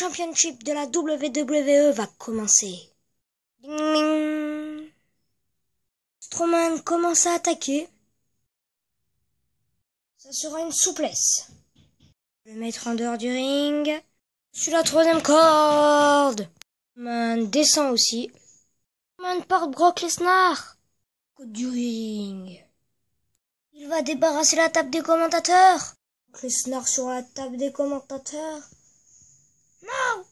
Championship de la WWE va commencer. Ding ding. Strowman commence à attaquer. Ça sera une souplesse. Le mettre en dehors du ring. Sur la troisième corde. Man descend aussi. Man porte Brock Lesnar. Côte du ring. Il va débarrasser la table des commentateurs. Lesnar sur la table des commentateurs. Non.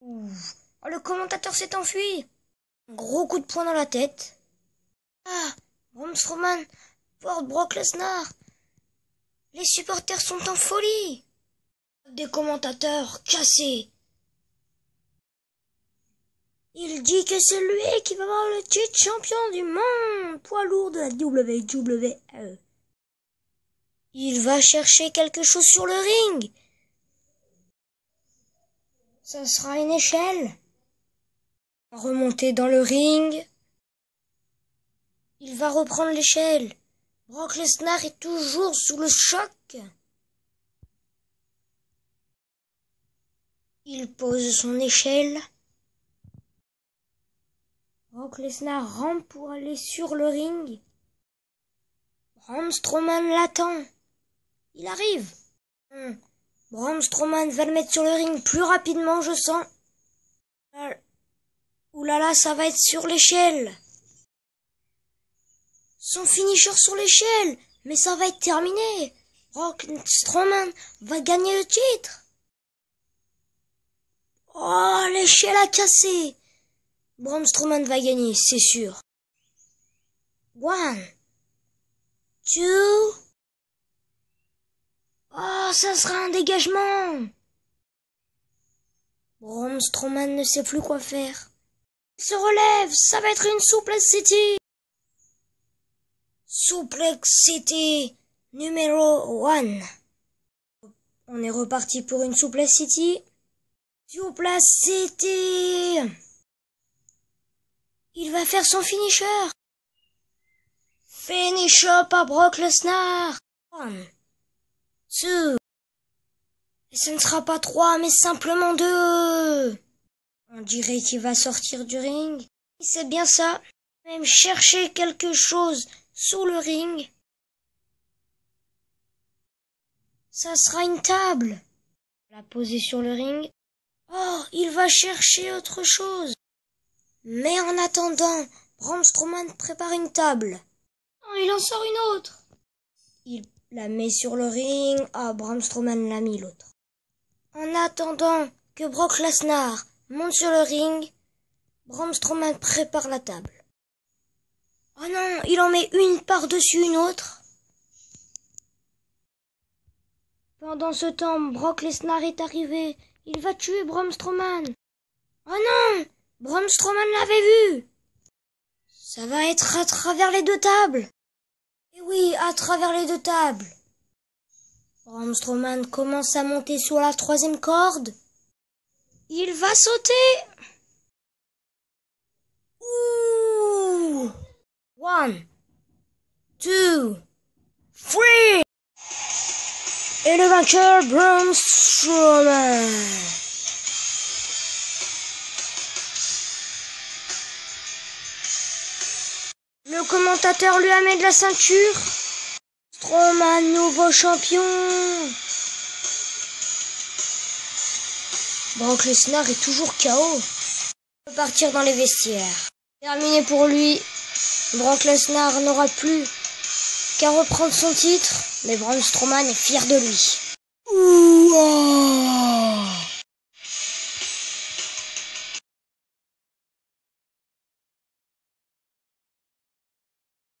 Oh, le commentateur s'est enfui. Un gros coup de poing dans la tête. Ah Braun Strowman porte Brock Lesnar. Les supporters sont en folie. Des commentateurs cassés. Il dit que c'est lui qui va avoir le titre champion du monde, poids lourd de la WWE. Il va chercher quelque chose sur le ring. Ça sera une échelle. Remonter dans le ring. Il va reprendre l'échelle. Brock Lesnar est toujours sous le choc. Il pose son échelle. Brock Lesnar rampe pour aller sur le ring. Braun l'attend. Il arrive. Hum. Braun Strowman va le mettre sur le ring plus rapidement, je sens. Ouh là là, ça va être sur l'échelle. Son finisher sur l'échelle. Mais ça va être terminé. Brock Strowman va gagner le titre. Oh, l'échelle a cassé. Braun Strowman va gagner, c'est sûr. One. Two. Oh, ça sera un dégagement. Braun Strowman ne sait plus quoi faire. Il se relève, ça va être une souplesse city. Suplex City numéro 1. On est reparti pour une Suplex City. Suplex City. Il va faire son finisher. Finisher par Brock Lesnar. One, two. Ce ne sera pas trois, mais simplement deux. On dirait qu'il va sortir du ring. C'est bien ça. Même chercher quelque chose sous le ring. Ça sera une table. La poser sur le ring. Oh, il va chercher autre chose. Mais en attendant, Braun Strowman prépare une table. Oh, il en sort une autre. Il la met sur le ring. Ah, Strowman l'a mis l'autre. En attendant que Brock Lesnar monte sur le ring, Braun Strowman prépare la table. Oh non, il en met une par-dessus une autre. Pendant ce temps, Brock Lesnar est arrivé. Il va tuer Braun Strowman. Oh non Braun Strowman l'avait vu Ça va être à travers les deux tables. Et oui, à travers les deux tables. Braun Strowman commence à monter sur la troisième corde. Il va sauter. Ouh One, two, three. Et le vainqueur, Braun Strowman. Le commentateur lui a mis de la ceinture. Strowman, nouveau champion. Brock Lesnar est toujours KO. Il peut partir dans les vestiaires. Terminé pour lui. Brock Lesnar n'aura plus qu'à reprendre son titre, mais Braun Strowman est fier de lui.